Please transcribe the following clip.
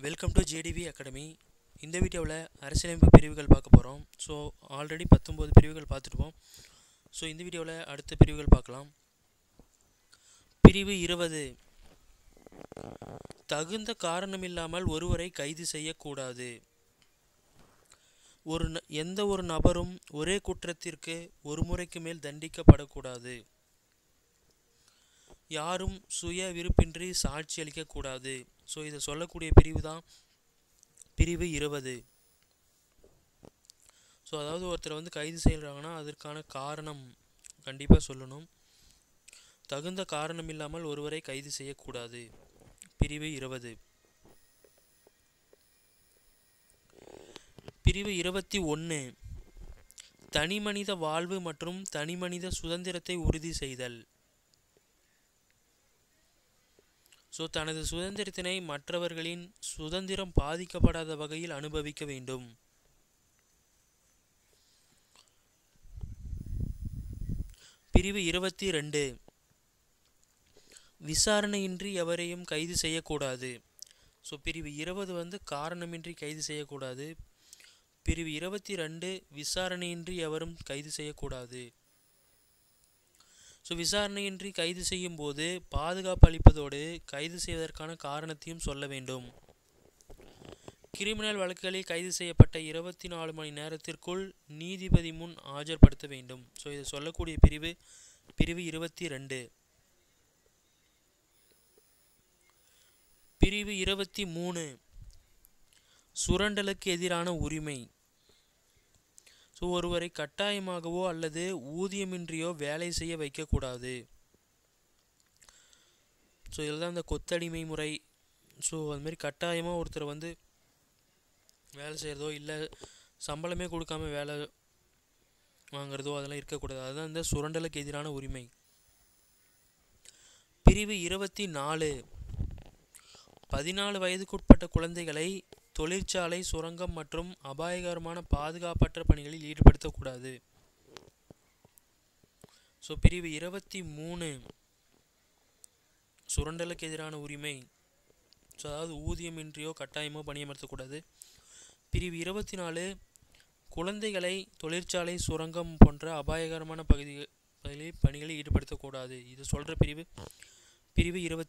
Welcome to JTV academy இந்த வீடியோவில் அரசியலமைப்பு பிரிவுகள் பார்க்க போகிறோம் ஸோ ஆல்ரெடி பத்தொம்போது பிரிவுகள் பார்த்துருப்போம். ஸோ இந்த வீடியோவில் அடுத்த பிரிவுகள் பார்க்கலாம். பிரிவு இருபது. தகுந்த காரணமில்லாமல் ஒருவரை கைது செய்யக்கூடாது. ஒரு ந- எந்த ஒரு நபரும் ஒரே குற்றத்திற்கு ஒரு முறைக்கு மேல் தண்டிக்கப்படக்கூடாது. யாரும் சுய விருப்பின்றி சாட்சி அளிக்கக்கூடாது. ஸோ இதை சொல்லக்கூடிய பிரிவு தான் பிரிவு இருபது. ஸோ அதாவது ஒருத்தர் வந்து கைது செய்கிறாங்கன்னா அதற்கான காரணம் கண்டிப்பாக சொல்லணும். தகுந்த காரணம் இல்லாமல் ஒருவரை கைது செய்யக்கூடாது. பிரிவு இருபது. பிரிவு இருபத்தி ஒன்று தனிமனித வாழ்வு மற்றும் தனிமனித சுதந்திரத்தை உறுதி செய்தல். ஸோ தனது சுதந்திரத்தினை மற்றவர்களின் சுதந்திரம் பாதிக்கப்படாத வகையில் அனுபவிக்க வேண்டும். பிரிவு இருபத்தி ரெண்டு விசாரணையின்றி எவரையும் கைது செய்யக்கூடாது. ஸோ பிரிவு இருபது வந்து காரணமின்றி கைது செய்யக்கூடாது. பிரிவு இருபத்தி ரெண்டு விசாரணையின்றி எவரும் கைது செய்யக்கூடாது. ஸோ விசாரணையின்றி கைது செய்யும் போது பாதுகாப்பு அளிப்பதோடு கைது செய்வதற்கான காரணத்தையும் சொல்ல வேண்டும். கிரிமினல் வழக்குகளில் கைது செய்யப்பட்ட இருபத்தி நாலு மணி நேரத்திற்குள் நீதிபதி முன் ஆஜர்படுத்த வேண்டும். ஸோ இதை சொல்லக்கூடிய பிரிவு பிரிவு இருபத்தி ரெண்டு பிரிவு இருபத்தி மூணு. சுரண்டலுக்கு எதிரான உரிமை. ஸோ ஒருவரை கட்டாயமாகவோ அல்லது ஊதியமின்றியோ வேலை செய்ய வைக்கக்கூடாது. ஸோ இதில் தான் இந்த கொத்தடிமை முறை. ஸோ அதுமாரி கட்டாயமாக ஒருத்தர் வந்து வேலை செய்கிறதோ இல்லை சம்பளமே கொடுக்காம வேலை வாங்குறதோ அதெல்லாம் இருக்கக்கூடாது. அதுதான் இந்த சுரண்டலுக்கு எதிரான உரிமை. பிரிவு இருபத்தி நாலு. பதினாலு வயதுக்குட்பட்ட குழந்தைகளை தொழிற்சாலை சுரங்கம் மற்றும் அபாயகரமான பாதுகாப்பற்ற பணிகளில் ஈடுபடுத்தக்கூடாது. ஸோ பிரிவு இருபத்தி மூணு சுரண்டலுக்கு எதிரான உரிமை. ஸோ அதாவது ஊதியமின்றியோ கட்டாயமோ பணியமர்த்தக்கூடாது. பிரிவு இருபத்தி நாலு குழந்தைகளை தொழிற்சாலை சுரங்கம் போன்ற அபாயகரமான பகுதி பணிகளில் ஈடுபடுத்தக்கூடாது. இது சொல்கிற பிரிவு. பிரிவு இருபத்தி